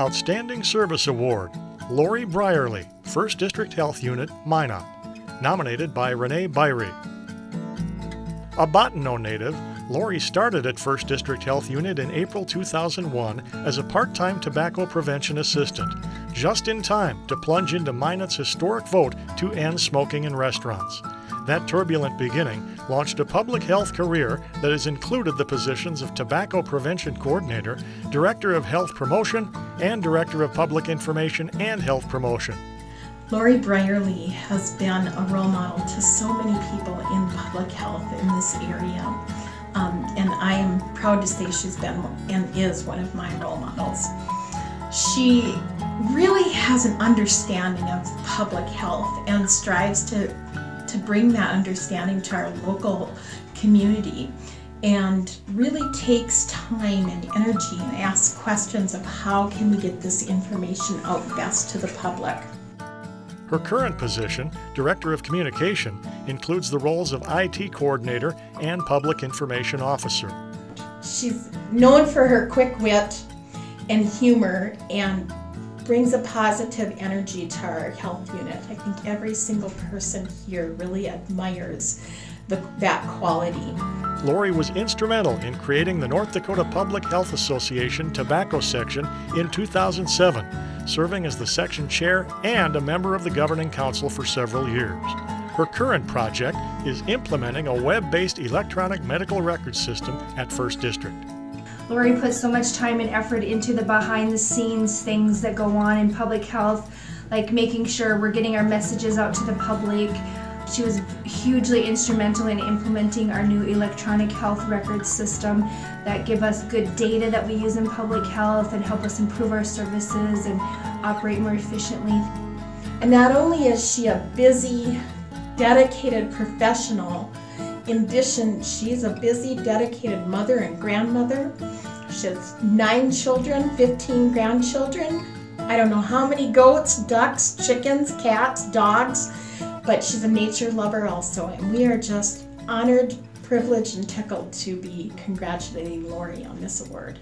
Outstanding Service Award, Lori Brierley, 1st District Health Unit, Minot, nominated by Renee Byrie. A Bottineau native, Lori started at 1st District Health Unit in April 2001 as a part time tobacco prevention assistant, just in time to plunge into Minot's historic vote to end smoking in restaurants. That turbulent beginning launched a public health career that has included the positions of Tobacco Prevention Coordinator, Director of Health Promotion, and Director of Public Information and Health Promotion. Lori Brierley has been a role model to so many people in public health in this area. Um, and I am proud to say she's been and is one of my role models. She really has an understanding of public health and strives to to bring that understanding to our local community and really takes time and energy and asks questions of how can we get this information out best to the public. Her current position, Director of Communication, includes the roles of IT Coordinator and Public Information Officer. She's known for her quick wit and humor and brings a positive energy to our health unit. I think every single person here really admires the, that quality. Lori was instrumental in creating the North Dakota Public Health Association Tobacco Section in 2007, serving as the section chair and a member of the governing council for several years. Her current project is implementing a web based electronic medical record system at First District. Lori put so much time and effort into the behind the scenes things that go on in public health, like making sure we're getting our messages out to the public. She was hugely instrumental in implementing our new electronic health records system that give us good data that we use in public health and help us improve our services and operate more efficiently. And not only is she a busy, dedicated professional, in addition, she's a busy, dedicated mother and grandmother. She has nine children, 15 grandchildren. I don't know how many goats, ducks, chickens, cats, dogs, but she's a nature lover also. And we are just honored, privileged, and tickled to be congratulating Lori on this award.